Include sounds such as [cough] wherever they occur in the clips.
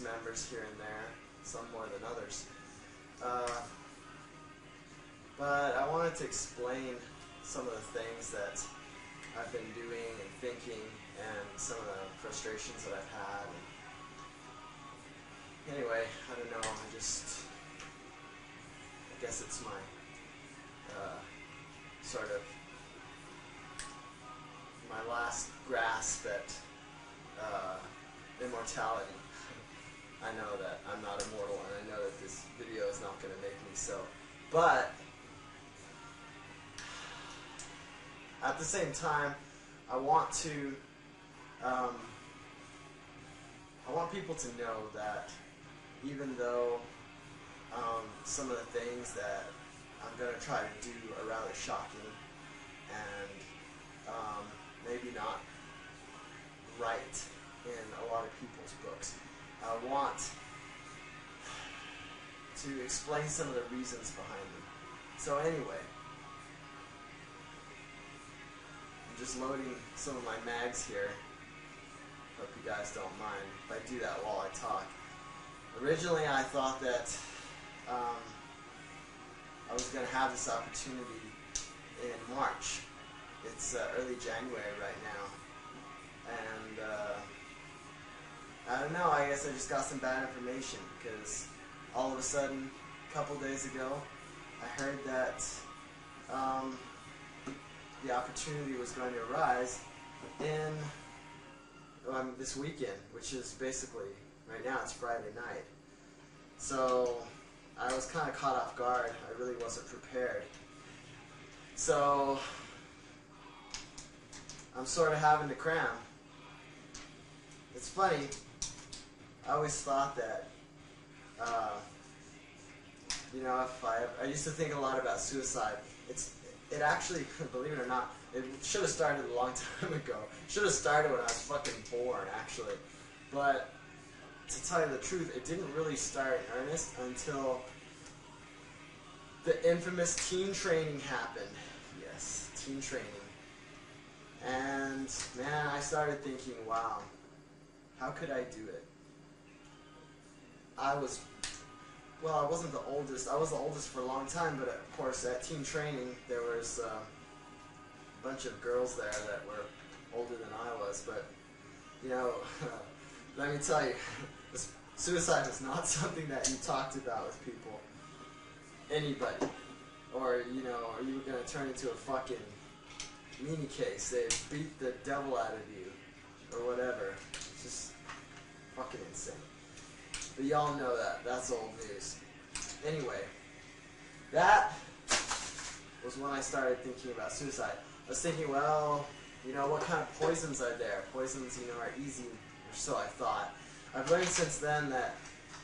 members here and there, some more than others. Uh, but I wanted to explain some of the things that I've been doing and thinking and some of the frustrations that I've had. And anyway, I don't know, I just, I guess it's my uh, sort of my last grasp at uh, immortality. I know that I'm not immortal, and I know that this video is not going to make me so. But at the same time, I want to. Um, I want people to know that even though um, some of the things that I'm going to try to do are rather shocking and um, maybe not right in a lot of people's books, I want to explain some of the reasons behind them. So anyway, I'm just loading some of my mags here. Hope you guys don't mind if I do that while I talk. Originally, I thought that um, I was going to have this opportunity in March. It's uh, early January right now, and uh, I don't know. I guess I just got some bad information because all of a sudden, a couple days ago, I heard that um, the opportunity was going to arise in um, this weekend, which is basically right now. It's Friday night, so I was kind of caught off guard. I really wasn't prepared. So I'm sort of having to cram. It's funny. I always thought that, uh, you know, if I, I used to think a lot about suicide. It's, it actually, [laughs] believe it or not, it should have started a long [laughs] time ago. Should have started when I was fucking born, actually. But to tell you the truth, it didn't really start in earnest until the infamous teen training happened. Yes, teen training. And man, I started thinking, wow, how could I do it? I was, well, I wasn't the oldest. I was the oldest for a long time, but of course, at teen training, there was uh, a bunch of girls there that were older than I was. But, you know, [laughs] let me tell you, [laughs] suicide is not [laughs] something that you talked about with people. Anybody. Or, you know, are you going to turn into a fucking Mene case? They beat the devil out of you. Or whatever. It's just fucking insane. But y'all know that. That's old news. Anyway, that was when I started thinking about suicide. I was thinking, well, you know, what kind of poisons are there? Poisons, you know, are easy, or so I thought. I've learned since then that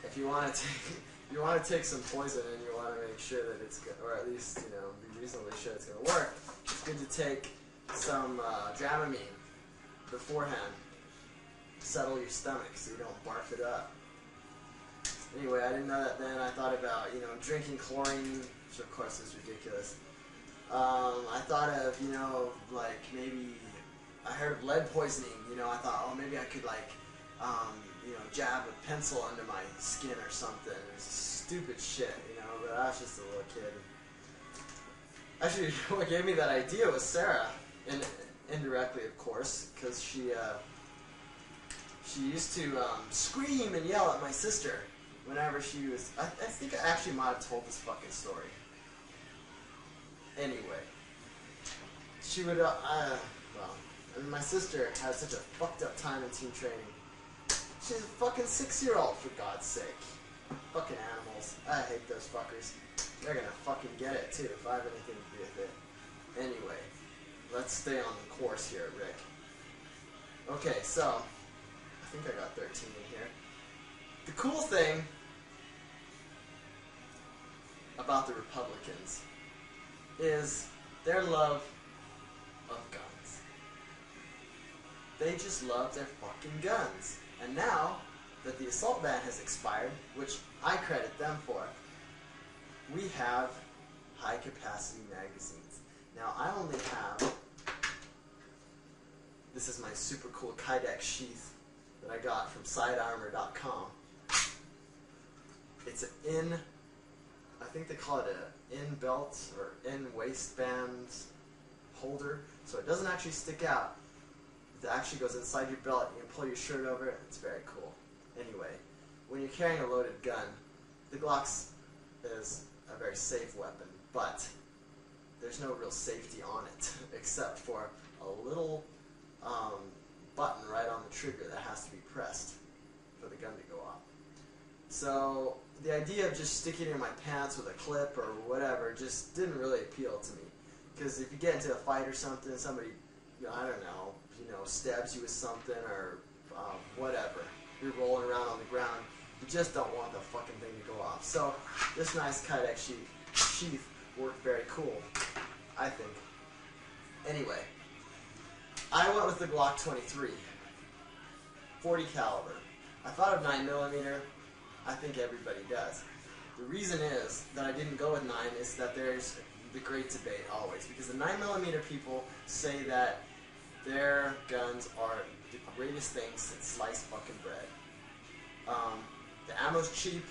if you want to [laughs] take, you want to take some poison and you want to make sure that it's good, or at least you know, be reasonably sure it's going to work. It's good to take some uh, Dramamine beforehand. Settle your stomach so you don't barf it up. Anyway, I didn't know that then. I thought about, you know, drinking chlorine, which of course is ridiculous. Um, I thought of, you know, like maybe, I heard of lead poisoning, you know, I thought, oh, maybe I could like, um, you know, jab a pencil under my skin or something. It's stupid shit, you know, but I was just a little kid. Actually, [laughs] what gave me that idea was Sarah, and indirectly, of course, because she, uh, she used to um, scream and yell at my sister whenever she was. I, I think I actually might have told this fucking story. Anyway, she would. Uh, uh, well, I mean, my sister had such a fucked up time in teen training. She's a fucking six-year-old, for God's sake. Fucking animals. I hate those fuckers. They're gonna fucking get it too if I have anything to do with it. Anyway, let's stay on the course here, Rick. Okay, so I think I got 13 in here. The cool thing about the Republicans is their love of guns. They just love their fucking guns. And now that the assault ban has expired, which I credit them for, we have high capacity magazines. Now I only have this is my super cool Kydex sheath that I got from sidearmor.com. it's an in, I think they call it an in belt or in waistband holder, so it doesn't actually stick out. It actually goes inside your belt. And you can pull your shirt over it. It's very cool. Anyway, when you're carrying a loaded gun, the Glock is a very safe weapon, but there's no real safety on it [laughs] except for a little um, button right on the trigger that has to be pressed for the gun to go off. So the idea of just sticking it in my pants with a clip or whatever just didn't really appeal to me. Because if you get into a fight or something, somebody, you know, I don't know, you know, stabs you with something or um, whatever, you're rolling around on the ground, you just don't want the fucking thing to go off. So this nice Kydex sheath, sheath worked very cool, I think. Anyway, I went with the Glock 23, 40 caliber. I thought of 9mm. I think everybody does. The reason is that I didn't go with 9 is that there's the great debate always because the 9mm people say that their guns are the greatest things since sliced fucking bread. Um, the ammo's cheap.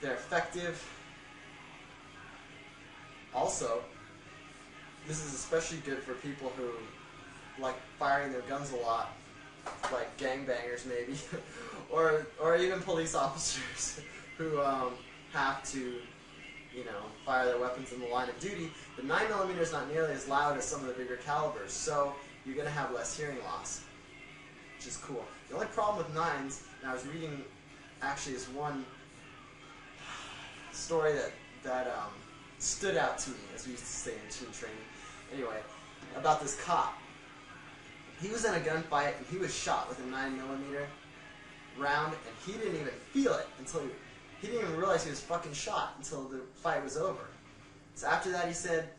They're effective. Also, this is especially good for people who like firing their guns a lot, like gangbangers maybe, [laughs] or or even police [laughs] officers who um, have to, you know, fire their weapons in the line of duty. The 9mm is not nearly as loud as some of the bigger calibers, so you're going to have less hearing loss, which is cool. The only problem with 9s, and I was reading actually this one story that, that um, stood out to me, as we used to say in teen training, anyway, about this cop. He was in a gunfight and he was shot with a 9mm round and he didn't even feel it until he, he didn't even realize he was fucking shot until the fight was over. So after that he said,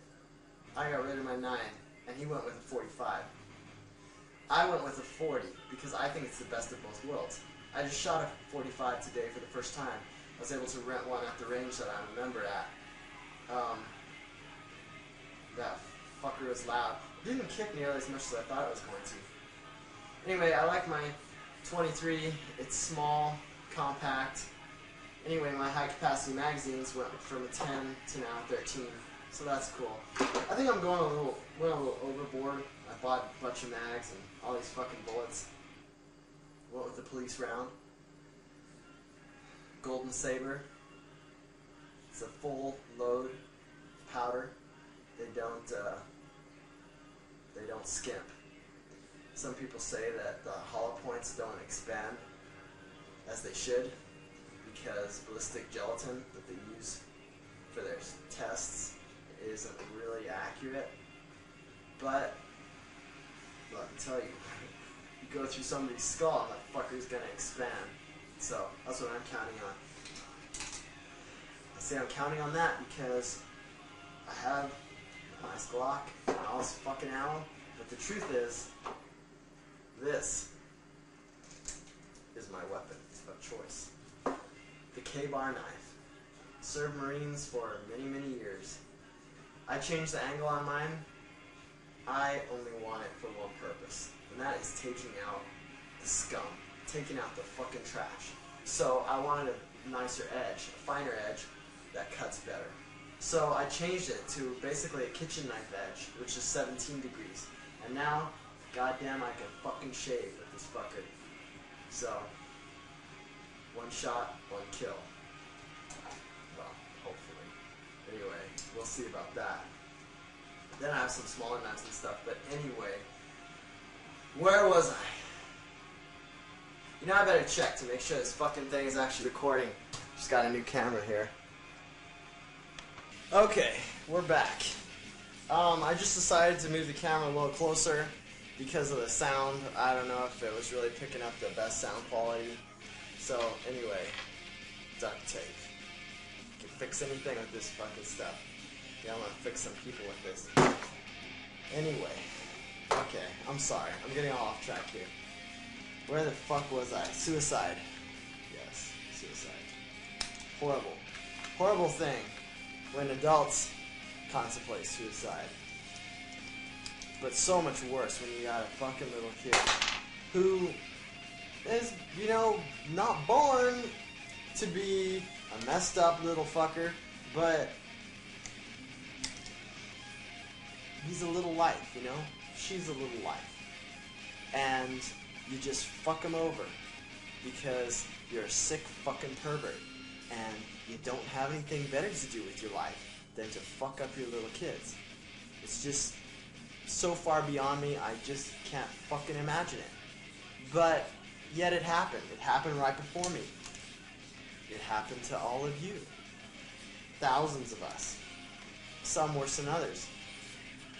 I got rid of my 9 and he went with a 45. I went with a 40 because I think it's the best of both worlds. I just shot a 45 today for the first time. I was able to rent one at the range that I'm a member at. Um, that fucker was loud. It didn't kick nearly as much as I thought it was going to. Anyway, I like my 23. It's small, compact. Anyway, my high capacity magazines went from a 10 to now 13. So that's cool. I think I'm going a little, went a little overboard. I bought a bunch of mags and all these fucking bullets. Went with the police round. Golden Saber. It's a full load powder. They don't uh, they don't skimp. Some people say that the hollow points don't expand as they should because ballistic gelatin that they use for their tests isn't really accurate. But let me tell you, [laughs] you go through somebody's skull that fucker's gonna expand. So that's what I'm counting on. I say I'm counting on that because I have nice Glock and all this fucking ammo. But the truth is, this is my weapon of choice. The Ka-Bar knife. Served Marines for many, many years. I changed the angle on mine. I only want it for one purpose, and that is taking out the scum, taking out the fucking trash. So I wanted a nicer edge, a finer edge that cuts better. So I changed it to basically a kitchen knife edge, which is 17 degrees. And now, goddamn, I can fucking shave with this fucker. So, one shot, one kill. Well, hopefully. Anyway, we'll see about that. Then I have some smaller knives and stuff, but anyway, where was I? You know, I better check to make sure this fucking thing is actually recording. Just got a new camera here. Okay, we're back. Um, I just decided to move the camera a little closer because of the sound. I don't know if it was really picking up the best sound quality. So, anyway, duct tape. You can fix anything with this fucking stuff. Yeah, I'm gonna fix some people with this. Anyway, okay, I'm sorry. I'm getting all off track here. Where the fuck was I? Suicide. Yes, suicide. Horrible. Horrible thing when adults contemplate suicide. But so much worse when you got a fucking little kid who is, you know, not born to be a messed up little fucker, but he's a little life, you know? She's a little life. And you just fuck him over because you're a sick fucking pervert and you don't have anything better to do with your life than to fuck up your little kids. It's just so far beyond me, I just can't fucking imagine it. But yet it happened. It happened right before me. It happened to all of you. Thousands of us. Some worse than others.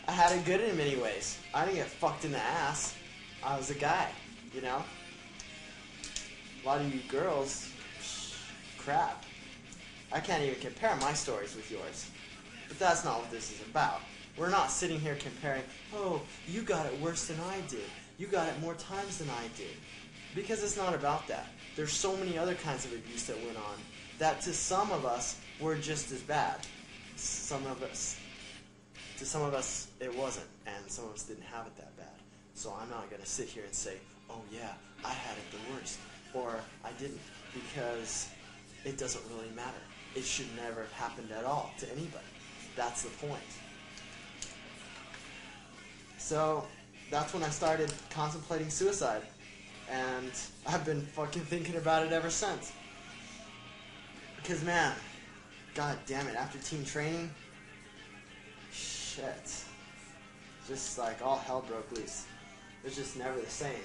I had it good in many ways. I didn't get fucked in the ass. I was a guy, you know? A lot of you girls, crap. I can't even compare my stories with yours. But that's not what this is about. We're not sitting here comparing, oh, you got it worse than I did. You got it more times than I did. Because it's not about that. There's so many other kinds of abuse that went on that to some of us were just as bad. Some of us, to some of us, it wasn't. And some of us didn't have it that bad. So I'm not going to sit here and say, oh yeah, I had it the worst. Or I didn't. Because it doesn't really matter. It should never have happened at all to anybody. That's the point. So that's when I started contemplating suicide. And I've been fucking thinking about it ever since. Because, man, god damn it, after teen training, shit. Just like all hell broke loose. It's just never the same.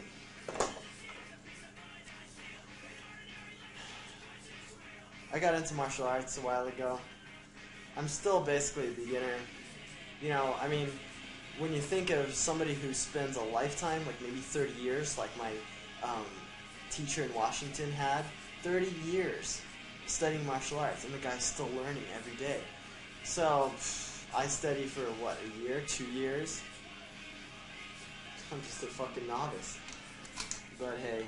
I got into martial arts a while ago. I'm still basically a beginner. You know, I mean, when you think of somebody who spends a lifetime, like maybe 30 years, like my um, teacher in Washington had, 30 years studying martial arts, and the guy's still learning every day. So, I study for what, a year, two years? I'm just a fucking novice. But hey,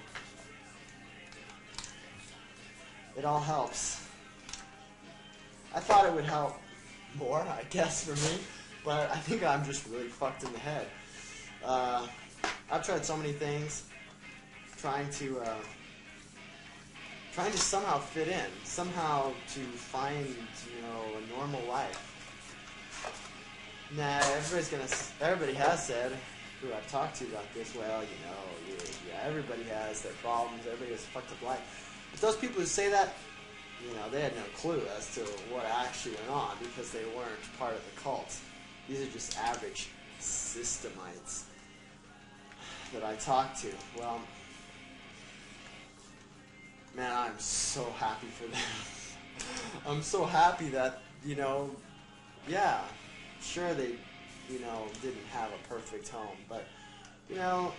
it all helps. I thought it would help more, I guess, for me, but I think I'm just really fucked in the head. Uh, I've tried so many things, trying to, uh, trying to somehow fit in, somehow to find, you know, a normal life. Nah, everybody's gonna, everybody has said, who I've talked to about this, well, you know, yeah, everybody has their problems, everybody has a fucked up life. But those people who say that, you know, they had no clue as to what actually went on because they weren't part of the cult. These are just average systemites that I talk to. Well, man, I'm so happy for them. [laughs] I'm so happy that, you know, yeah, sure they, you know, didn't have a perfect home, but, you know,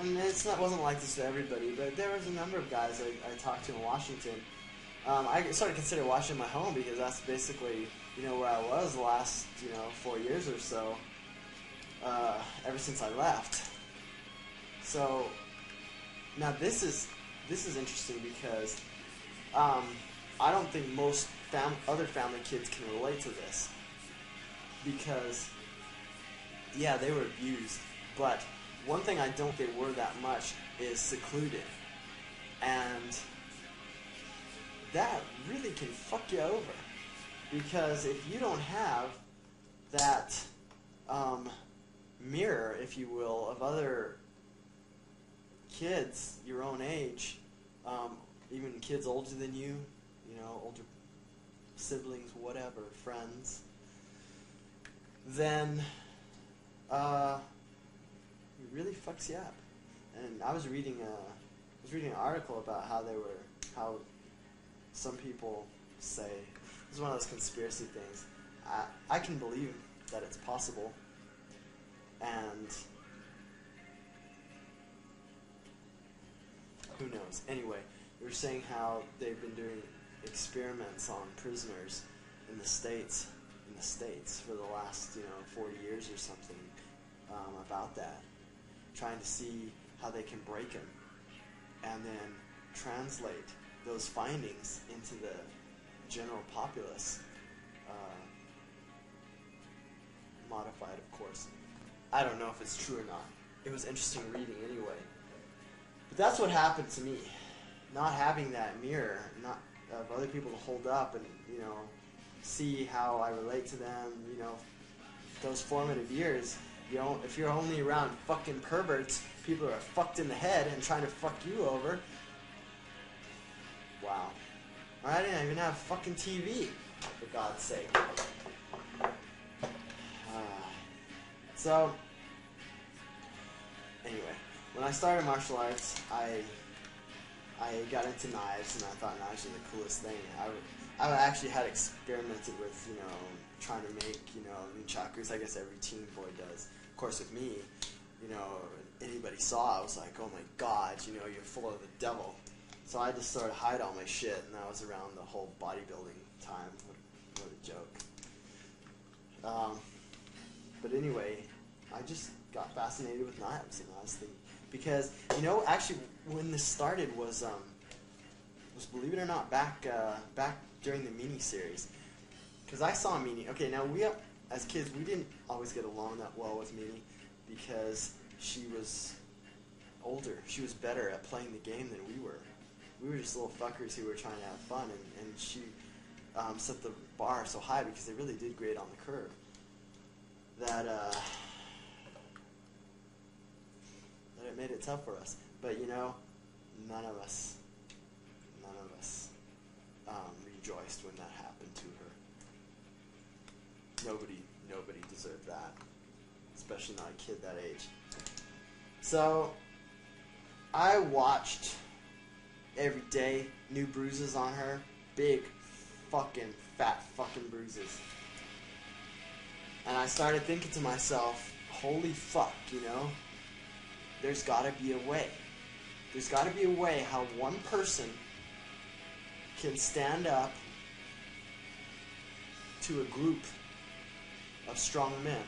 and it's not wasn't like this to everybody, but there was a number of guys I, I talked to in Washington. Um, I started considering Washington my home because that's basically you know where I was the last you know four years or so. Uh, ever since I left. So now this is this is interesting because um, I don't think most fam- other family kids can relate to this because yeah they were abused, but one thing I don't think were that much is secluded. And that really can fuck you over. Because if you don't have that um, mirror, if you will, of other kids your own age, um, even kids older than you, you know, older siblings, whatever, friends, then uh, it really fucks you up. And I was reading a, I was reading an article about how they were, how some people say it's one of those conspiracy things. I I can believe that it's possible, and who knows? Anyway, they were saying how they've been doing experiments on prisoners in the states, in the states for the last you know 40 years or something um, about that trying to see how they can break them and then translate those findings into the general populace. Uh, modified, of course. I don't know if it's true or not. It was interesting reading anyway. But that's what happened to me. Not having that mirror, not of other people to hold up and you know see how I relate to them. You know, those formative years. You know, if you're only around fucking perverts, people are fucked in the head and trying to fuck you over. Wow. I didn't even have fucking TV, for God's sake. Ah. so, anyway, when I started martial arts, I I got into knives, and I thought knives were the coolest thing. I, I actually had experimented with, you know, trying to make, you know, nunchakus. I guess every teen boy does. Of course, with me, you know, anybody saw, I was like, oh my god, you know, you're full of the devil. So I just sort of hide all my shit, and that was around the whole bodybuilding time. What, what a joke. Um, but anyway, I just got fascinated with knives, and I was thinking, because you know, actually, when this started was um, was believe it or not back uh, back during the Mene series, because I saw Mene. Okay, now we as kids we didn't always get along that well with Mene because she was older. She was better at playing the game than we were. We were just little fuckers who were trying to have fun, and, and she um, set the bar so high because they really did grade on the curve. That uh, that it made it tough for us. But you know, none of us, none of us um, rejoiced when that happened to her. Nobody, nobody deserved that, especially not a kid that age. So, I watched every day new bruises on her, big, fucking fat fucking bruises. And I started thinking to myself, holy fuck, you know? There's gotta be a way. There's gotta be a way how one person can stand up to a group of strong men.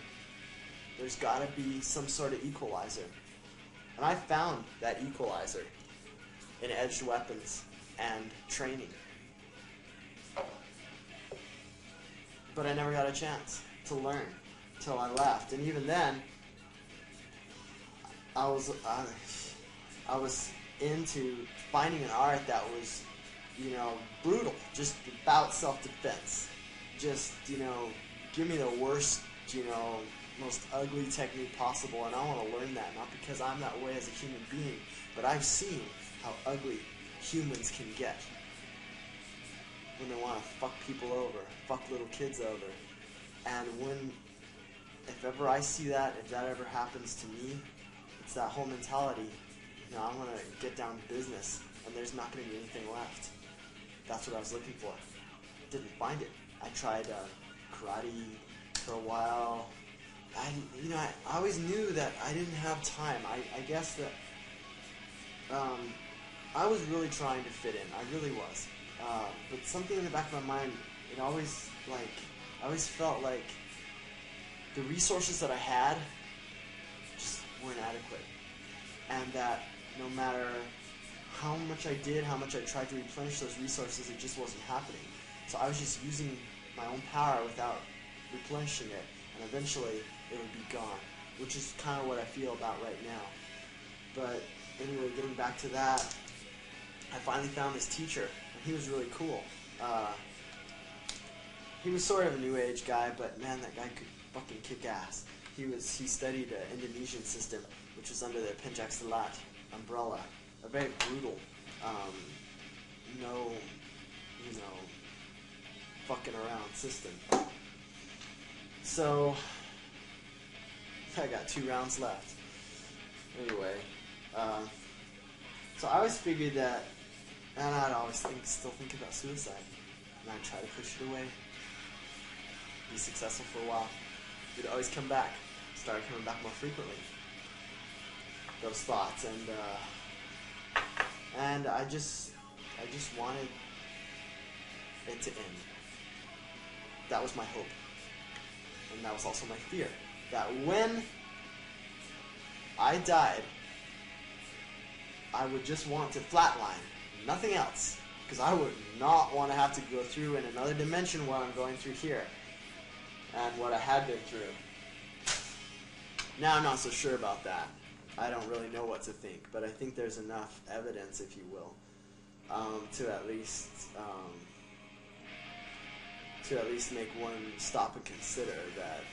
There's gotta be some sort of equalizer. And I found that equalizer in edged weapons and training. But I never got a chance to learn till I left. And even then, I was uh, I was into finding an art that was, you know, brutal, just about self-defense. Just you know, give me the worst, you know, most ugly technique possible, and I want to learn that not because I'm that way as a human being, but I've seen how ugly humans can get when they want to fuck people over, fuck little kids over. And when, if ever I see that, if that ever happens to me, it's that whole mentality, you know, I'm to get down to business and there's not going to be anything left. That's what I was looking for. Didn't find it. I tried uh, karate for a while. I, you know, I, I always knew that I didn't have time. I, I guess that um, I was really trying to fit in. I really was. Uh, but something in the back of my mind, it always like I always felt like the resources that I had just weren't adequate, and that no matter how much I did, how much I tried to replenish those resources, it just wasn't happening. So I was just using my own power without replenishing it, and eventually it would be gone, which is kind of what I feel about right now. But anyway, getting back to that, I finally found this teacher, and he was really cool. Uh, he was sort of a new age guy, but man, that guy could fucking kick ass. He was he studied uh, Indonesian system, which was under the Pencak Silat umbrella, a very brutal, um, no, you know, fucking around system. So I got two rounds left. Anyway, uh, so I always figured that, and I'd always think, still think about suicide, and I'd try to push it away be successful for a while, it would always come back. Started coming back more frequently. Those thoughts and uh, and I just I just wanted it to end. That was my hope. And that was also my fear. That when I died, I would just want to flatline, nothing else. Because I would not want to have to go through in another dimension what I'm going through here and what I had been through. Now I'm not so sure about that. I don't really know what to think, but I think there's enough evidence, if you will, um, to at least um, to at least make one stop and consider that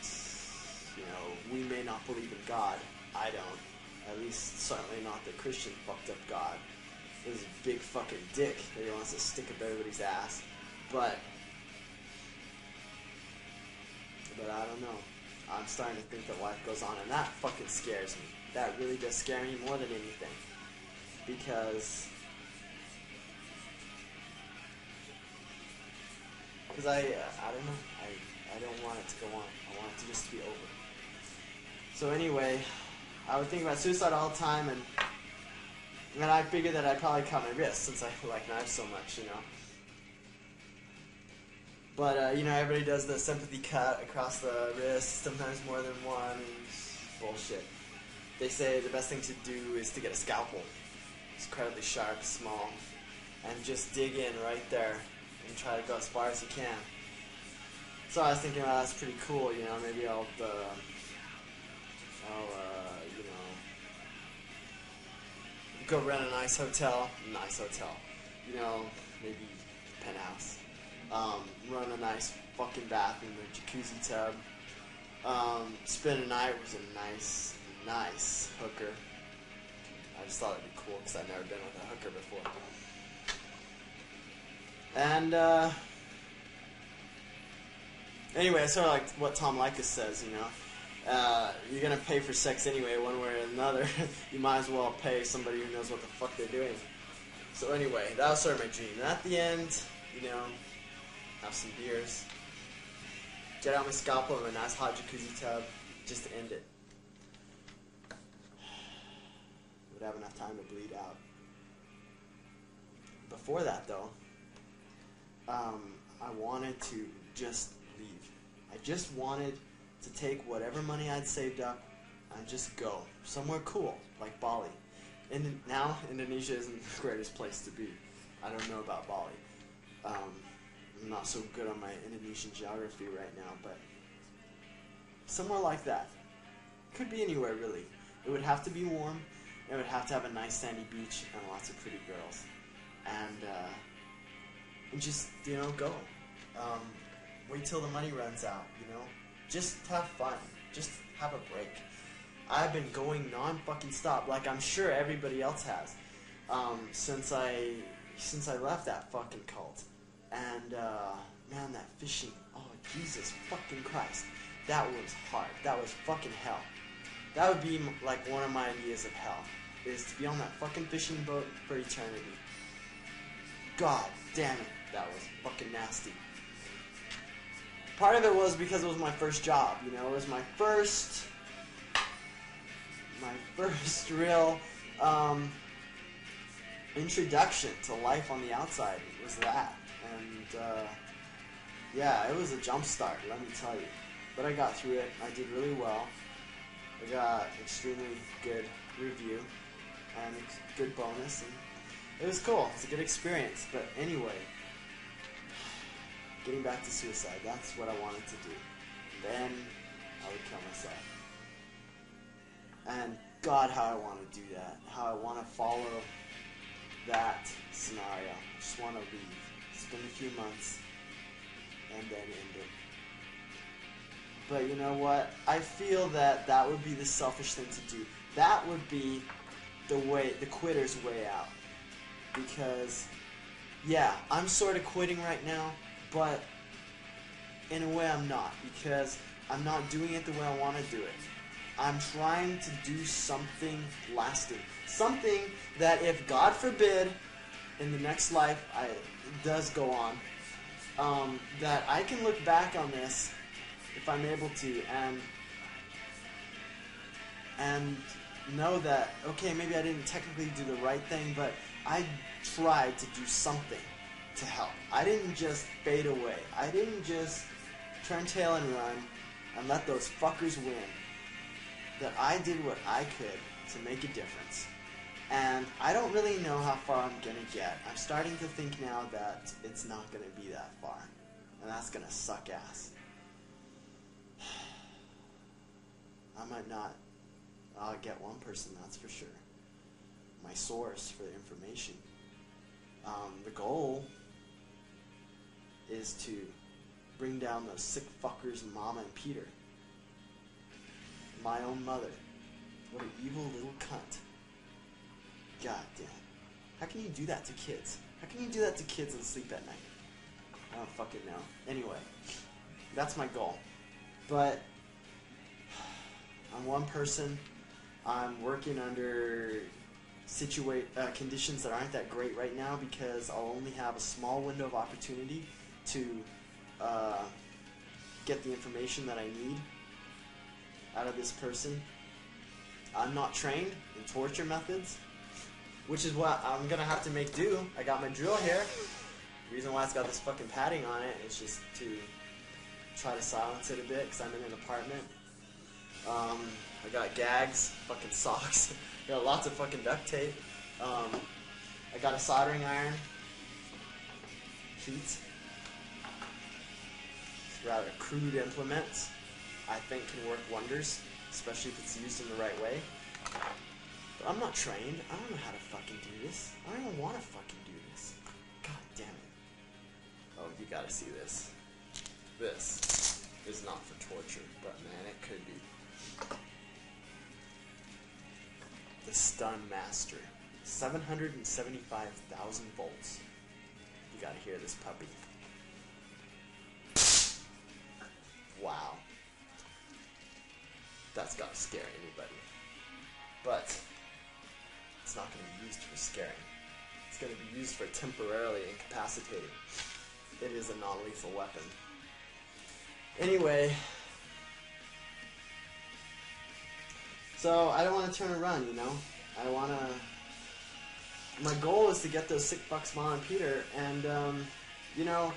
you know we may not believe in God. I don't. At least certainly not the Christian fucked up God. This big fucking dick that he wants to stick up everybody's ass. But but I don't know. I'm starting to think that life goes on, and that fucking scares me. That really does scare me more than anything. Because Because I, uh, I don't know. I, I don't want it to go on. I want it to just be over. So anyway, I would think about suicide all the time, and and I figured that I'd probably cut my wrist since I [laughs] like knives so much, you know. But uh, you know, everybody does the sympathy cut across the wrist, sometimes more than one. Bullshit. They say the best thing to do is to get a scalpel. It's incredibly sharp, small, and just dig in right there and try to go as far as you can. So I was thinking, well, that's pretty cool. You know, maybe I'll, uh, I'll, uh, go rent a nice hotel, nice hotel. You know, maybe penthouse. Um, run a nice fucking bath in the jacuzzi tub. Um, spend a night with a nice, nice hooker. I just thought it'd be cool because I've never been with a hooker before. And uh, anyway, it's sort of like what Tom Leykis says, you know. Uh, you're gonna pay for sex anyway, one way or another. [laughs] you might as well pay somebody who knows what the fuck they're doing. So anyway, that was sort of my dream. And at the end, you know, have some beers, get out my scalpel in a nice hot jacuzzi tub, just to end it. [sighs] Would have enough time to bleed out. Before that, though, um, I wanted to just leave. I just wanted to take whatever money I'd saved up and just go somewhere cool, like Bali. And now Indonesia isn't [laughs] the greatest place to be. I don't know about Bali. Um, I'm not so good on my Indonesian geography right now, but somewhere like that. Could be anywhere really. It would have to be warm. It would have to have a nice sandy beach and lots of pretty girls. And uh, and just you know go. Um, wait till the money runs out. You know, just have fun. Just have a break. I've been going non fucking stop, like I'm sure everybody else has, um, since I since I left that fucking cult. And uh, man, that fishing. Oh Jesus fucking Christ, that was hard. That was fucking hell. That would be like one of my ideas of hell, is to be on that fucking fishing boat for eternity. God damn it that was fucking nasty. Part of it was because it was my first job, you know, it was my first, my [laughs] first real um, introduction to life on the outside was that, and uh, yeah, it was a jump start, let me tell you. But I got through it. I did really well. I got extremely good review and good bonus, and it was cool. It's a good experience. But anyway, getting back to suicide. That's what I wanted to do. Then I would kill myself. And God, how I want to do that. How I want to follow that scenario. I just want to leave. Spend a few months and then end it. But you know what? I feel that that would be the selfish thing to do. That would be the way, the quitter's way out. Because, yeah, I'm sort of quitting right now but in a way I'm not because I'm not doing it the way I want to do it. I'm trying to do something lasting. Something that if God forbid in the next life I does go on, um, that I can look back on this if I'm able to and and know that okay maybe I didn't technically do the right thing but I tried to do something to help. I didn't just fade away. I didn't just turn tail and run and let those fuckers win. That I did what I could to make a difference. And I don't really know how far I'm gonna get. I'm starting to think now that it's not gonna be that far. And that's gonna suck ass. [sighs] I might not I'll get one person, that's for sure. My source for the information. Um, the goal is to bring down those sick fuckers, Mama and Peter. My own mother. What an evil little cunt. God damn. How can you do that to kids? How can you do that to kids and sleep at night? I don't fucking know. Anyway, that's my goal. But I'm one person. I'm working under situate uh, conditions that aren't that great right now because I'll only have a small window of opportunity to uh, get the information that I need out of this person. I'm not trained in torture methods, which is what I'm gonna have to make do. I got my drill here. The reason why it's got this fucking padding on it is just to try to silence it a bit because I'm in an apartment. Um, I got gags, fucking socks. [laughs] I got lots of fucking duct tape. Um, I got a soldering iron. Sheets. Rather crude implement. I think can work wonders, especially if it's used in the right way. But I'm not trained. I don't know how to fucking do this. I don't even want to fucking do this. God damn it. Oh, you gotta see this. This is not for torture, but man, it could be. The Stun Master. 775,000 volts. You gotta hear this puppy. Wow. That's gotta scare anybody. But it's not gonna be used for scaring. It's gonna be used for temporarily incapacitating. It is a non-lethal weapon. Anyway, so I don't want to turn and run, you know. I want to. My goal is to get those sick fucks, Mom and Peter, and um, you know,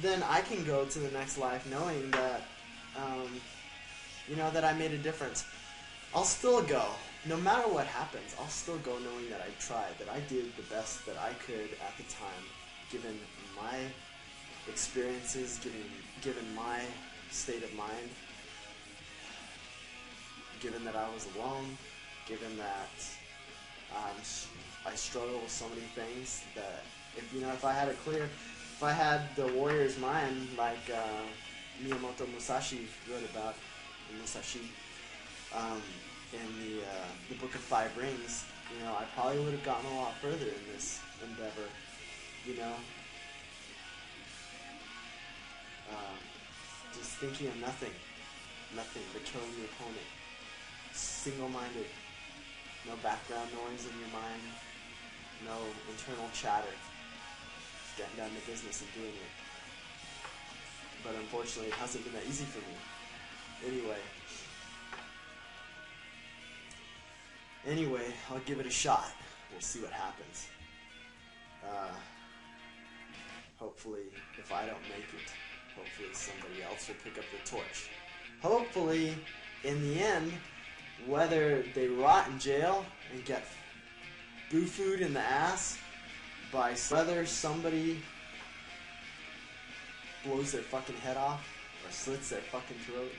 then I can go to the next life knowing that, um, you know, that I made a difference. I'll still go, no matter what happens. I'll still go knowing that I tried, that I did the best that I could at the time, given my experiences, given given my state of mind, given that I was alone, given that um, I struggle with so many things that if you know if I had it clear, I had the warrior's mind like uh, Miyamoto Musashi wrote about Musashi um, in the uh, the Book of Five Rings, you know I probably would have gotten a lot further in this endeavor, you know. Uh, just thinking of nothing, nothing but killing the opponent. Single-minded, no background noise in your mind, no internal chatter. Getting down to business and doing it. But unfortunately, it hasn't been that easy for me. Anyway. Anyway, I'll give it a shot. We'll see what happens. Uh, hopefully, if I don't make it, hopefully somebody else will pick up the torch. Hopefully, in the end, whether they rot in jail and get boo food in the ass by whether somebody blows their fucking head off or slits their fucking throat,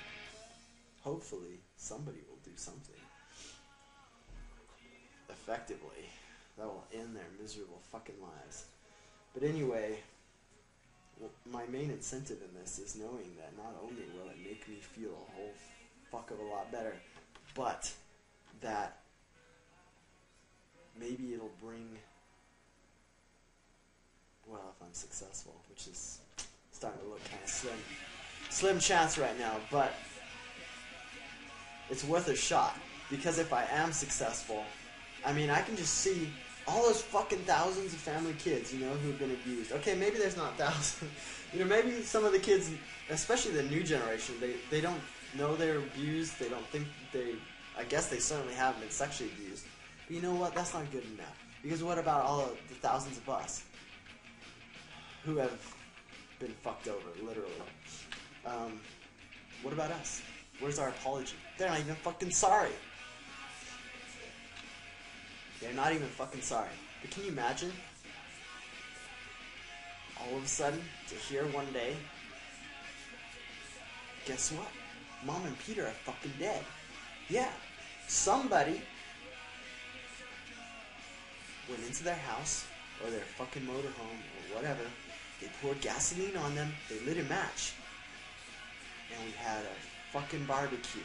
hopefully somebody will do something. Effectively. That will end their miserable fucking lives. But anyway, my main incentive in this is knowing that not only will it make me feel a whole fuck of a lot better, but that maybe it'll bring, well, if I'm successful, which is starting to look kind of slim, slim chance right now, but it's worth a shot because if I am successful, I mean, I can just see all those fucking thousands of family kids, you know, who've been abused. Okay, maybe there's not thousands. [laughs] you know, maybe some of the kids, especially the new generation, they, they don't know they're abused. They don't think they, I guess they certainly haven't been sexually abused. But you know what? That's not good enough. Because what about all the thousands of us who have been fucked over, literally? Um, what about us? Where's our apology? They're not even fucking sorry. They're not even fucking sorry. But can you imagine? All of a sudden, to hear one day, guess what? Mom and Peter are fucking dead. Yeah, somebody went into their house, or their fucking motorhome or whatever. They poured gasoline on them. They lit a match, and we had a fucking barbecue.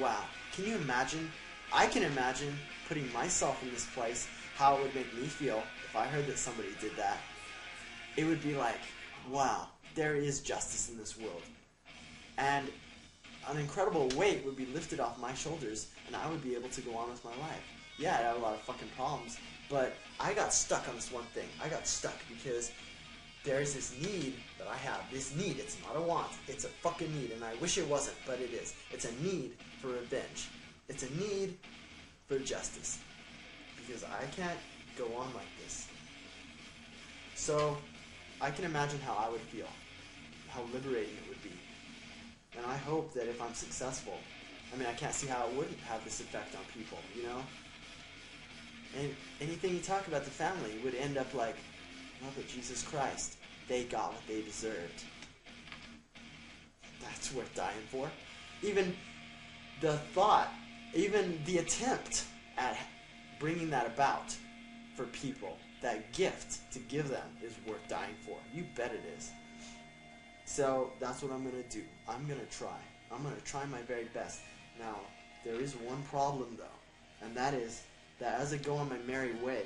Wow, can you imagine? I can imagine putting myself in this place. How it would make me feel if I heard that somebody did that. It would be like, wow, there is justice in this world, and an incredible weight would be lifted off my shoulders, and I would be able to go on with my life. Yeah, I had a lot of fucking problems, but I got stuck on this one thing. I got stuck because there's this need that I have. This need, it's not a want, it's a fucking need, and I wish it wasn't, but it is. It's a need for revenge. It's a need for justice. Because I can't go on like this. So, I can imagine how I would feel, how liberating it would be. And I hope that if I'm successful, I mean, I can't see how it wouldn't have this effect on people, you know? And anything you talk about the family would end up like, oh, but Jesus Christ, they got what they deserved. That's worth dying for. Even the thought, even the attempt at bringing that about for people, that gift to give them is worth dying for. You bet it is. So that's what I'm going to do. I'm going to try. I'm going to try my very best. Now, there is one problem though, and that is that as I go on my merry way,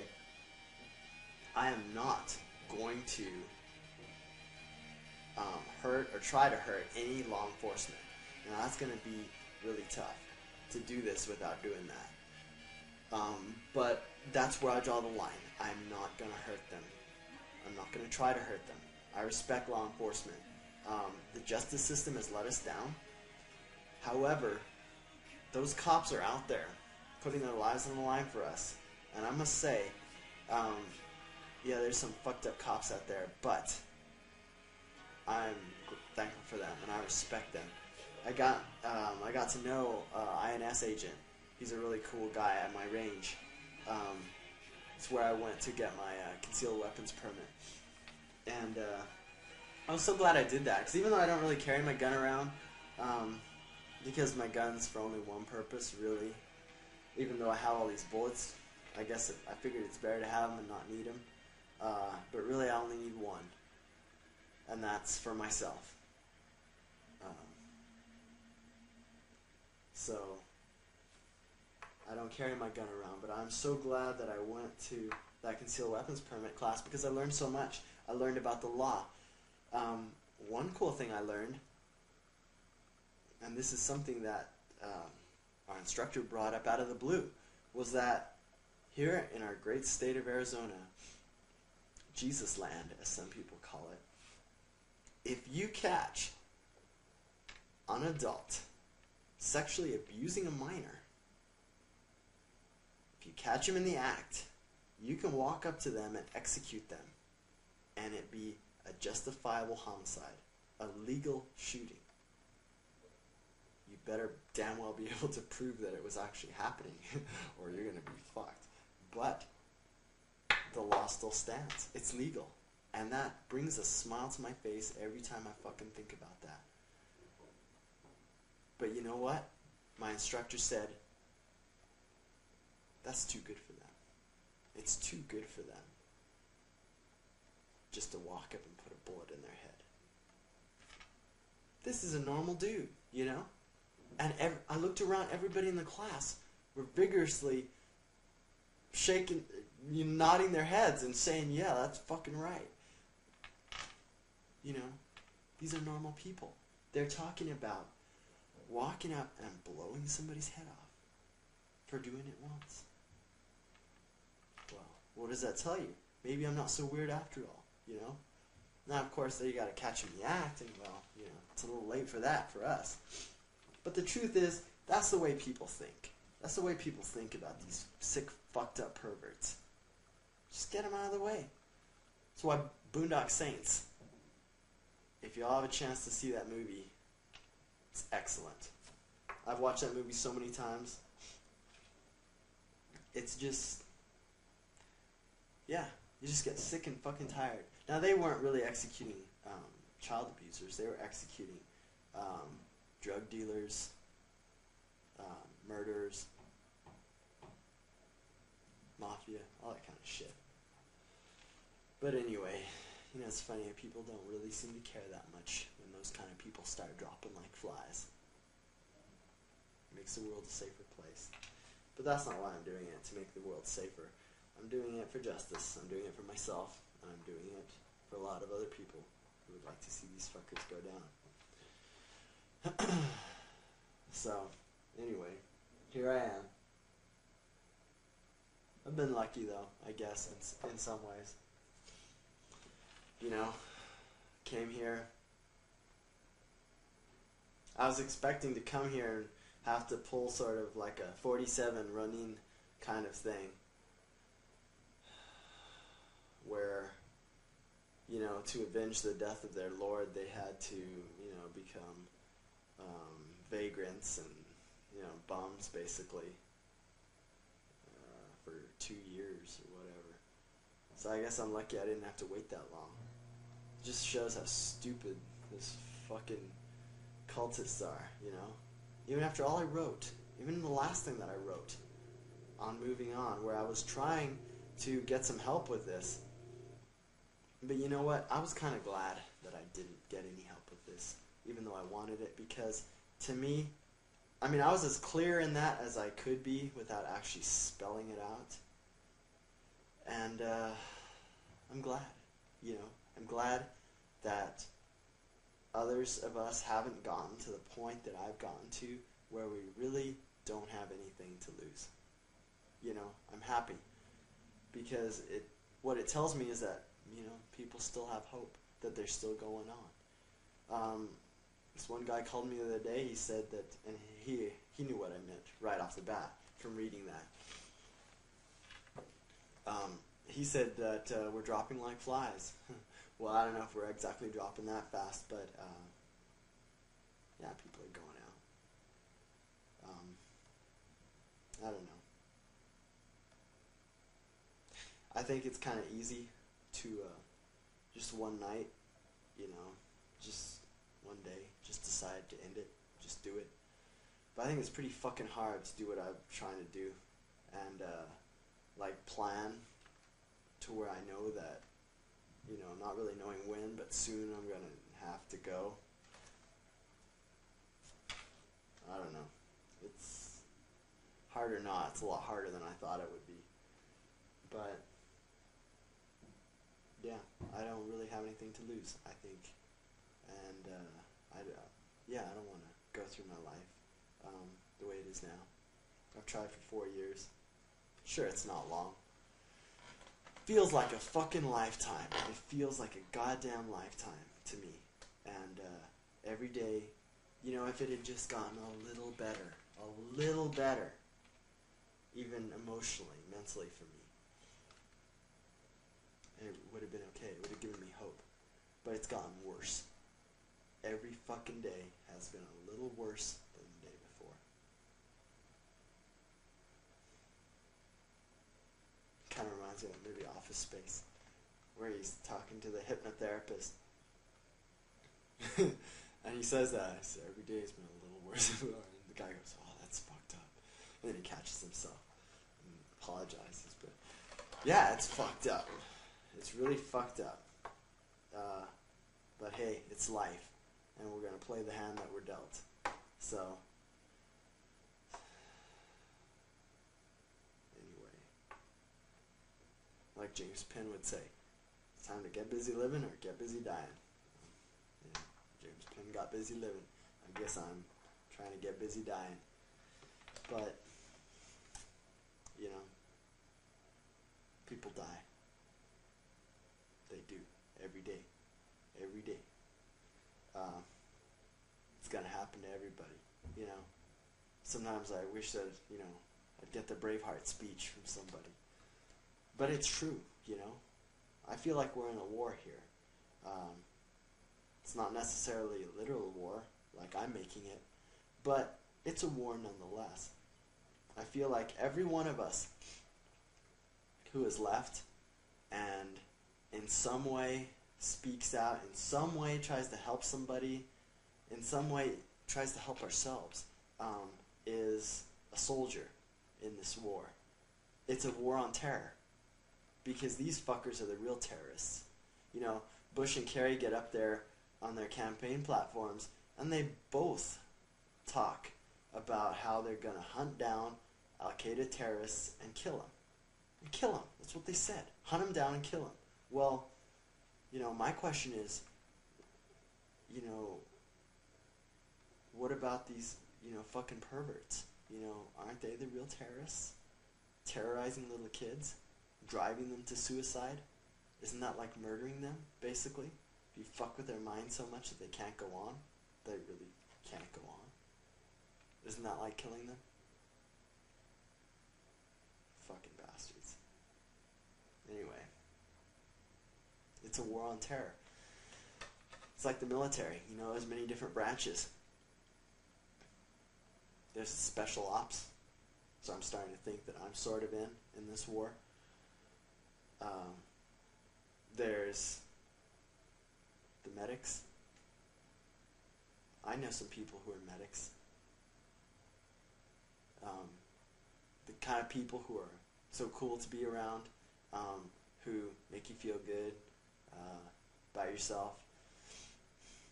I am not going to um, hurt or try to hurt any law enforcement. Now that's going to be really tough to do this without doing that. Um, but that's where I draw the line. I'm not going to hurt them. I'm not going to try to hurt them. I respect law enforcement. Um, the justice system has let us down. However, those cops are out there putting their lives on the line for us. And I must say, um, yeah, there's some fucked up cops out there, but I'm thankful for them and I respect them. I got um, I got to know uh, INS agent. He's a really cool guy at my range. Um, it's where I went to get my uh, concealed weapons permit, and uh, I'm so glad I did that because even though I don't really carry my gun around, um, because my gun's for only one purpose, really. Even though I have all these bullets, I guess it, I figured it's better to have them and not need them. Uh, but really, I only need one, and that's for myself. Um, so I don't carry my gun around, but I'm so glad that I went to that concealed weapons permit class because I learned so much. I learned about the law. Um, one cool thing I learned, and this is something that um, our instructor brought up out of the blue, was that here in our great state of Arizona, Jesus land, as some people call it, if you catch an adult sexually abusing a minor, if you catch him in the act, you can walk up to them and execute them, and it be a justifiable homicide, a legal shooting. You better damn well be [laughs] able to prove that it was actually happening, [laughs] or you're going to be fucked. But the law still stands. It's legal. And that brings a smile to my face every time I fucking think about that. But you know what? My instructor said, that's too good for them. It's too good for them just to walk up and put a bullet in their head. This is a normal dude, you know? And ev- I looked around, everybody in the class were vigorously shaking, nodding their heads and saying, yeah, that's fucking right. You know, these are normal people. They're talking about walking up and blowing somebody's head off for doing it once. Well, what does that tell you? Maybe I'm not so weird after all, you know? Now, of course, you got to catch them in the act, and well, you know, it's a little late for that for us. But the truth is, that's the way people think. That's the way people think about these sick, fucked up perverts. Get them out of the way. That's why Boondock Saints. If y'all have a chance to see that movie, it's excellent. I've watched that movie so many times. It's just, yeah, you just get sick and fucking tired. Now they weren't really executing um, child abusers; they were executing um, drug dealers, um, murderers, mafia, all that kind of shit. But anyway, you know, it's funny, how people don't really seem to care that much when those kind of people start dropping like flies. It makes the world a safer place. But that's not why I'm doing it, to make the world safer. I'm doing it for justice, I'm doing it for myself, and I'm doing it for a lot of other people who would like to see these fuckers go down. [clears throat] so, anyway, here I am. I've been lucky though, I guess, in, in some ways. You know, came here. I was expecting to come here and have to pull sort of like a 47 Ronin kind of thing. Where, you know, to avenge the death of their lord, they had to, you know, become um, vagrants and, you know, bums basically uh, for two years or whatever. So I guess I'm lucky I didn't have to wait that long. Just shows how stupid this fucking cultists are, you know? Even after all I wrote, even the last thing that I wrote on Moving On, where I was trying to get some help with this. But you know what? I was kind of glad that I didn't get any help with this, even though I wanted it, because to me, I mean, I was as clear in that as I could be without actually spelling it out. And uh, I'm glad, you know, I'm glad that others of us haven't gotten to the point that I've gotten to where we really don't have anything to lose. You know, I'm happy because it what it tells me is that you know people still have hope that they're still going on. Um, this one guy called me the other day. He said that, and he he knew what I meant right off the bat from reading that. Um, he said that uh, we're dropping like flies. [laughs] well, I don't know if we're exactly dropping that fast, but uh, yeah, people are going out. Um, I don't know. I think it's kind of easy to uh, just one night, you know, just one day, just decide to end it, just do it. But I think it's pretty fucking hard to do what I'm trying to do, and uh, like plan to where I know that you know, not really knowing when, but soon I'm going to have to go. I don't know. It's hard or not. It's a lot harder than I thought it would be. But yeah, I don't really have anything to lose, I think. And uh, I, uh, yeah, I don't want to go through my life um, the way it is now. I've tried for four years. Sure, it's not long feels like a fucking lifetime. It feels like a goddamn lifetime to me. And uh, every day, you know, if it had just gotten a little better, a little better, even emotionally, mentally for me, it would have been okay. It would have given me hope. But it's gotten worse. Every fucking day has been a little worse kind of reminds me of the movie Office Space, where he's talking to the hypnotherapist. [laughs] and he says that. Every day has been a little worse. and the guy goes, oh, that's fucked up. And then he catches himself and apologizes. But yeah, it's fucked up. It's really fucked up. Uh, but hey, it's life. And we're going to play the hand that we're dealt. So like James Penn would say, it's time to get busy living or get busy dying. James Penn got busy living. I guess I'm trying to get busy dying. But, you know, people die. They do. Every day. Every day. Uh, it's going to happen to everybody, you know. Sometimes I wish that, you know, I'd get the Braveheart speech from somebody but it's true, you know. I feel like we're in a war here. Um, it's not necessarily a literal war, like I'm making it, but it's a war nonetheless. I feel like every one of us who is left and in some way speaks out, in some way tries to help somebody, in some way tries to help ourselves, um, is a soldier in this war. It's a war on terror because these fuckers are the real terrorists. You know, Bush and Kerry get up there on their campaign platforms and they both talk about how they're going to hunt down Al Qaeda terrorists and kill them. And kill them. That's what they said. Hunt them down and kill them. Well, you know, my question is, you know, what about these, you know, fucking perverts? You know, aren't they the real terrorists? Terrorizing little kids? Driving them to suicide? Isn't that like murdering them, basically? If you fuck with their mind so much that they can't go on, they really can't go on. Isn't that like killing them? Fucking bastards. Anyway. It's a war on terror. It's like the military, you know, there's many different branches. There's special ops. So I'm starting to think that I'm sort of in in this war. Um, there's the medics. I know some people who are medics. Um, the kind of people who are so cool to be around, um, who make you feel good uh, by yourself,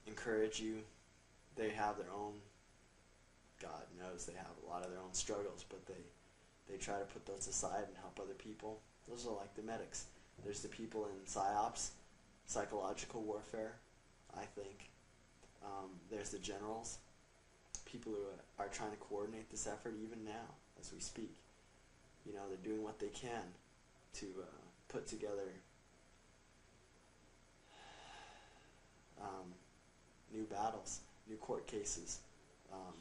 encourage you. They have their own. God knows they have a lot of their own struggles, but they they try to put those aside and help other people. Those are like the medics. There's the people in psyops, psychological warfare. I think um, there's the generals, people who are trying to coordinate this effort even now as we speak. You know, they're doing what they can to uh, put together um, new battles, new court cases, um,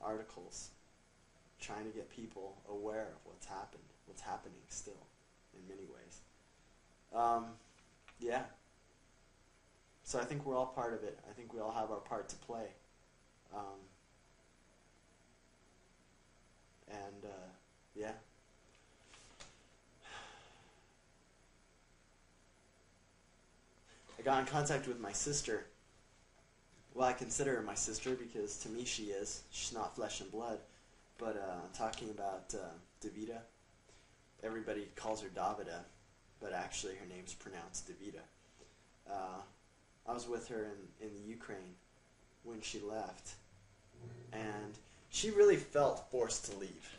articles, trying to get people aware of what's happened, what's happening still, in many ways. Um, yeah. So I think we're all part of it. I think we all have our part to play. Um, and uh, yeah. I got in contact with my sister. Well, I consider her my sister because to me she is. She's not flesh and blood. But uh, talking about uh, Davida, everybody calls her Davida, but actually her name's pronounced Davida. Uh, I was with her in, in the Ukraine when she left, and she really felt forced to leave.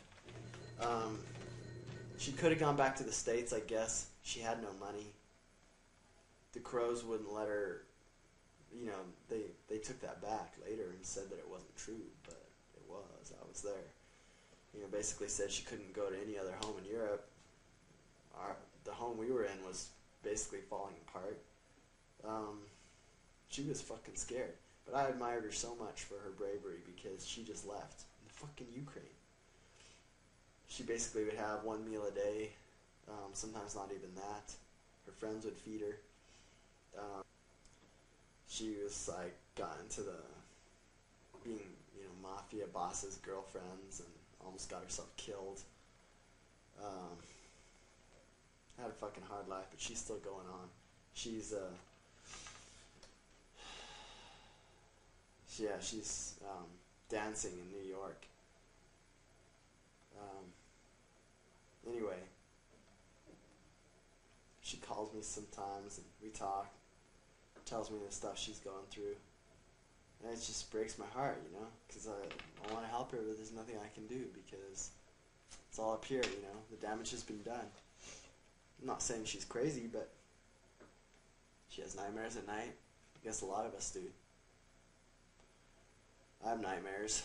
Um, she could have gone back to the States, I guess. She had no money. The Crows wouldn't let her, you know, they, they took that back later and said that it wasn't true, but it was. I was there. You know, basically said she couldn't go to any other home in Europe. Our, the home we were in was basically falling apart. Um, she was fucking scared. But I admired her so much for her bravery because she just left in fucking Ukraine. She basically would have one meal a day, um, sometimes not even that. Her friends would feed her. Um, she was like got into the being you know mafia bosses' girlfriends and almost got herself killed. Um, had a fucking hard life, but she's still going on. She's uh, [sighs] yeah, she's um, dancing in New York. Um, anyway, she calls me sometimes and we talk. Tells me the stuff she's going through, and it just breaks my heart, you know, because I, I want to help her, but there's nothing I can do because it's all up here, you know. The damage has been done. I'm not saying she's crazy, but she has nightmares at night. I guess a lot of us do. I have nightmares.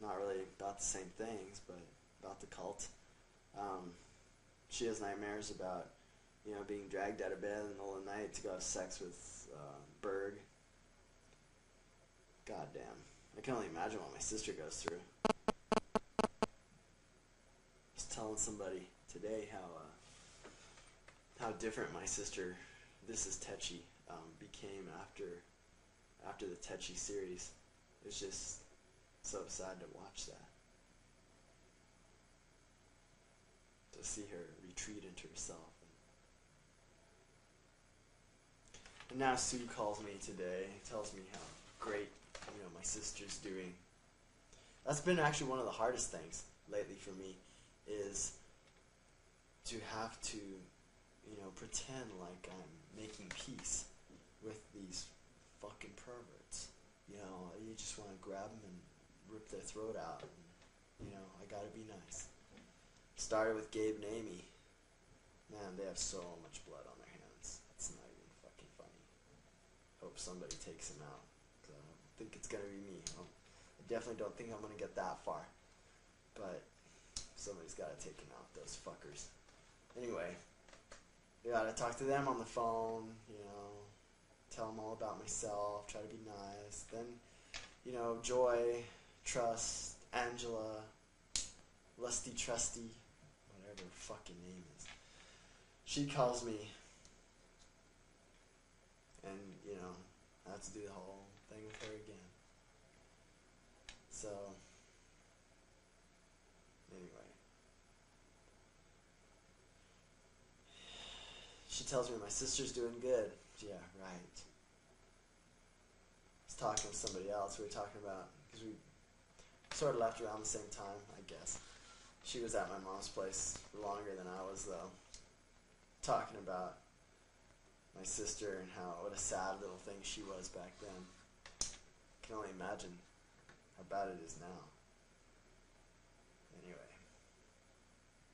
Not really about the same things, but about the cult. Um, she has nightmares about, you know, being dragged out of bed in the middle of the night to go have sex with uh, Berg. God damn. I can only imagine what my sister goes through. I was telling somebody today how uh, how different my sister, this is Techi, um, became after after the Techi series. It's just so sad to watch that. To see her retreat into herself. And now Sue calls me today, tells me how great, you know, my sister's doing. That's been actually one of the hardest things lately for me is to have to you know, pretend like I'm making peace with these fucking perverts. You know, you just want to grab them and rip their throat out. And, you know, I gotta be nice. Started with Gabe and Amy. Man, they have so much blood on their hands. It's not even fucking funny. Hope somebody takes him out. I don't think it's gonna be me. I definitely don't think I'm gonna get that far. But somebody's gotta take them out, those fuckers. Anyway, I gotta talk to them on the phone, you know, tell them all about myself, try to be nice. Then, you know, Joy, Trust, Angela, Lusty Trusty, whatever her fucking name is. She calls me, and, you know, I have to do the whole thing with her again. So, anyway. She tells me my sister's doing good. Yeah, right. I was talking to somebody else. We were talking about because we sort of left around the same time, I guess. She was at my mom's place longer than I was, though. Talking about my sister and how what a sad little thing she was back then. I Can only imagine how bad it is now. Anyway,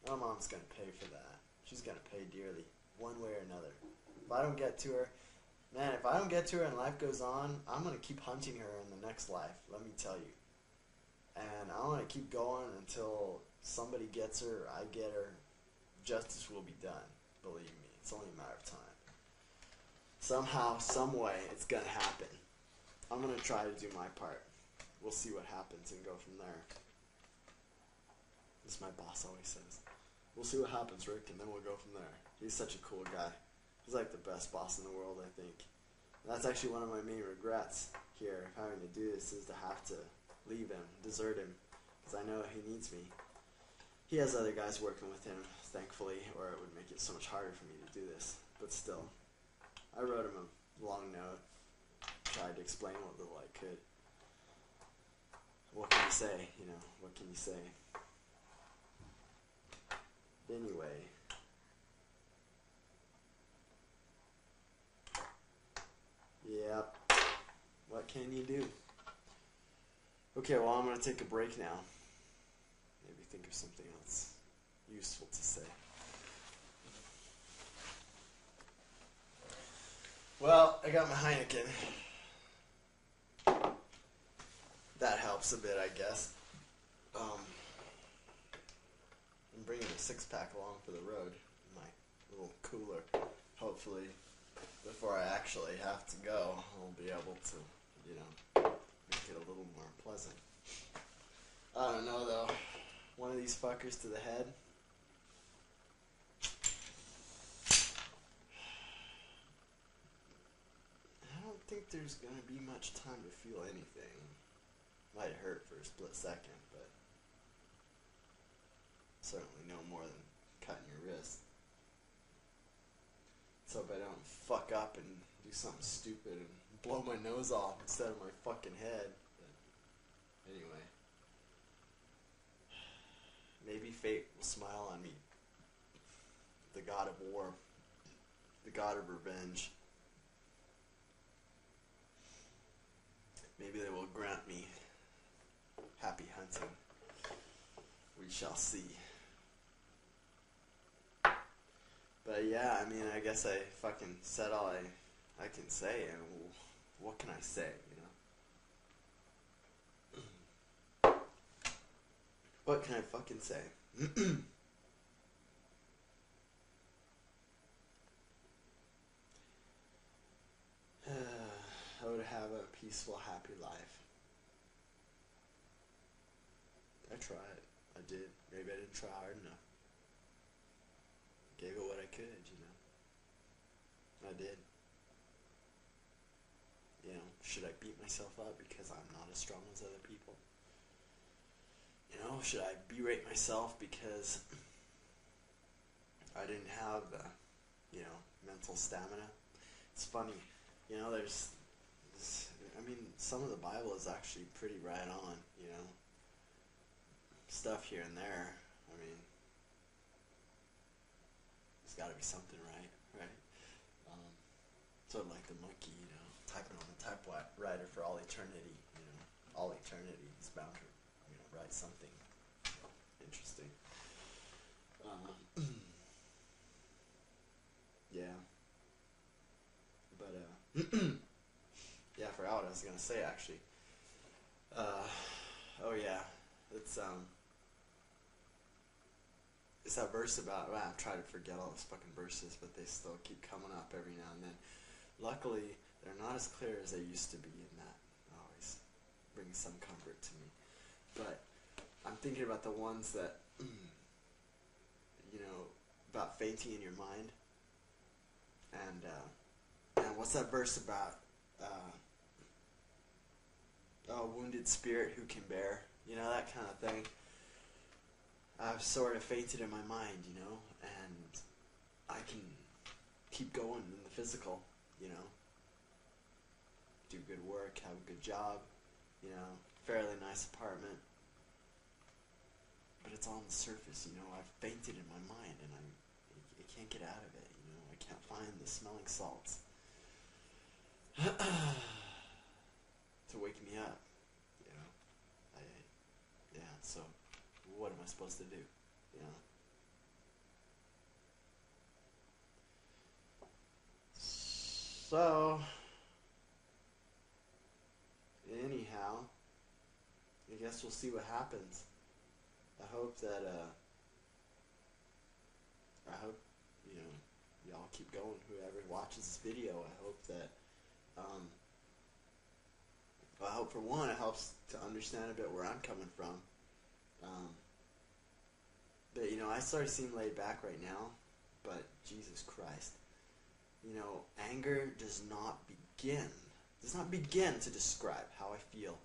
my mom's gonna pay for that. She's gonna pay dearly, one way or another. If I don't get to her, man, if I don't get to her and life goes on, I'm gonna keep hunting her in the next life. Let me tell you. And I'm gonna keep going until somebody gets her, I get her. Justice will be done. Believe me, it's only a matter of time. Somehow, some way, it's gonna happen. I'm gonna try to do my part. We'll see what happens and go from there. This my boss always says. We'll see what happens, Rick, and then we'll go from there. He's such a cool guy. He's like the best boss in the world, I think. And that's actually one of my main regrets here, having to do this, is to have to leave him, desert him, because I know he needs me. He has other guys working with him, thankfully, or it would make it so much harder for me to do this. But still, I wrote him a long note, tried to explain what little I could. What can you say? You know, what can you say? Anyway. Yep. What can you do? Okay, well, I'm going to take a break now. Maybe think of something else useful to say. Well, I got my Heineken. That helps a bit, I guess. Um, I'm bringing a six pack along for the road, my little cooler. Hopefully, before I actually have to go, I'll be able to, you know, make it a little more pleasant. I don't know though. One of these fuckers to the head. I don't think there's gonna be much time to feel anything. Might hurt for a split second, but certainly no more than cutting your wrist. So if I don't fuck up and do something stupid and blow my nose off instead of my fucking head. But anyway. Maybe fate will smile on me. The god of war. The god of revenge. Maybe they will grant me happy hunting. We shall see. But yeah, I mean, I guess I fucking said all I, I can say, and what can I say, you know? [clears throat] what can I fucking say? [clears throat] Uh, I would have a peaceful, happy life. I tried. I did. Maybe I didn't try hard enough. Gave it what I could, you know. I did. You know, should I beat myself up because I'm not as strong as other people? You know, should I berate myself because I didn't have the, you know, mental stamina? It's funny, you know, there's, this, I mean, some of the Bible is actually pretty right on, you know. Stuff here and there, I mean, It's got to be something, right? Right. Um, sort of like the monkey, you know, typing on the typewriter for all eternity. You know, all eternity is bound to, you know, write something interesting. Um, [clears throat] yeah. But uh, [clears throat] yeah, I forgot I was gonna say actually. Uh, oh yeah, it's um, it's that verse about. Well, I'm trying to forget all those fucking verses, but they still keep coming up every now and then. Luckily, they're not as clear as they used to be, and that always brings some comfort to me. But I'm thinking about the ones that, [clears throat] you know, about fainting in your mind. And, uh, and what's that verse about? Uh, oh, wounded spirit who can bear? You know, that kind of thing. I've sort of fainted in my mind, you know, and I can keep going in the physical, you know. Do good work, have a good job, you know, fairly nice apartment. But it's on the surface, you know. I've fainted in my mind, and I'm, I can't get out of it. You know, I can't find the smelling salts [clears throat] to wake me up. You know, I, yeah. So, what am I supposed to do? You know. So, anyhow, I guess we'll see what happens. I hope that, uh, I hope, you know, y'all keep going. Whoever watches this video, I hope that, um, I hope for one, it helps to understand a bit where I'm coming from. Um, but, you know, I sort of seem laid back right now, but Jesus Christ. You know, anger does not begin, does not begin to describe how I feel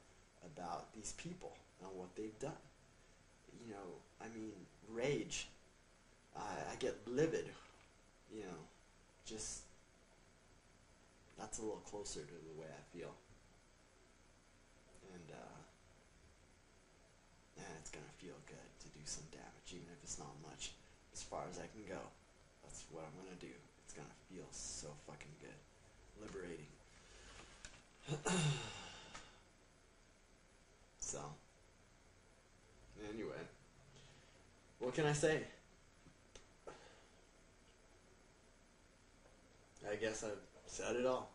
about these people and what they've done. You know, I mean, rage. I, I get livid. You know, just that's a little closer to the way I feel. And uh, and it's gonna feel good to do some damage, even if it's not much. As far as I can go, that's what I'm gonna do. It's gonna feel so fucking good, liberating. [clears throat] so, anyway, what can I say? I guess I've said it all.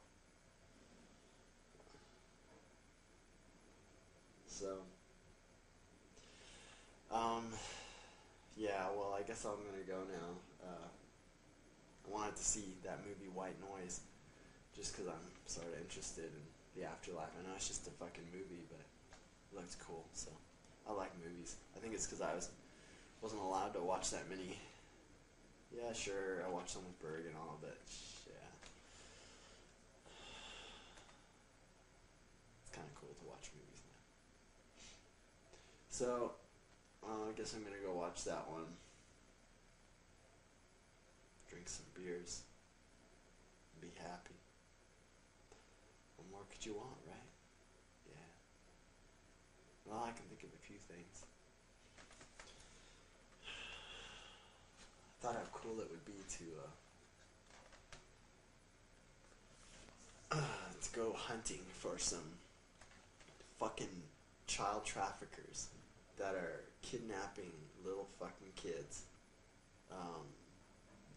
So, um, yeah, well, I guess I'm gonna go now. Uh, I wanted to see that movie White Noise just because I'm sort of interested in the afterlife. I know it's just a fucking movie, but it looks cool, so I like movies. I think it's because I was, wasn't allowed to watch that many. Yeah, sure, I watched some with Berg and all, but yeah. It's kind of cool to watch movies now. So, uh, I guess I'm gonna go watch that one. Drink some beers. Be happy. What more could you want, right? Yeah. Well, I can think of a few things. I thought how cool it would be to uh, [clears throat] to go hunting for some fucking child traffickers that are kidnapping little fucking kids um,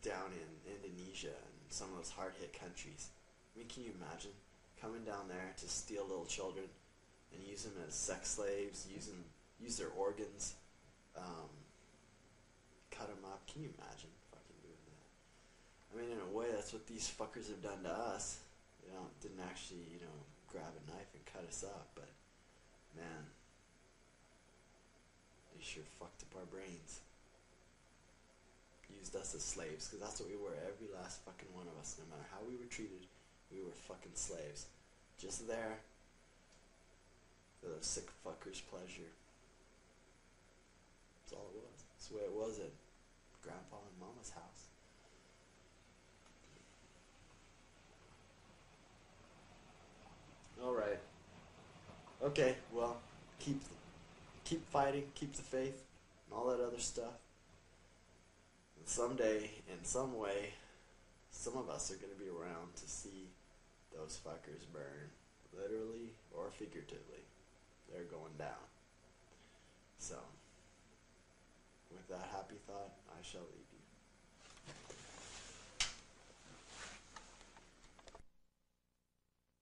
down in Indonesia and some of those hard hit countries. I mean, can you imagine coming down there to steal little children and use them as sex slaves, use them, use their organs, um, cut them up? Can you imagine fucking doing that? I mean, in a way, that's what these fuckers have done to us. They don't didn't actually, you know, grab a knife and cut us up, but man, sure fucked up our brains. Used us as slaves, because that's what we were. Every last fucking one of us, no matter how we were treated, we were fucking slaves. Just there for those sick fuckers' pleasure. That's all it was. That's the way it was at Grandpa and Mama's house. All right. Okay. Well, keep keep fighting, keep the faith, and all that other stuff. And someday, in some way, some of us are going to be around to see those fuckers burn, literally or figuratively. They're going down. So, with that happy thought, I shall leave.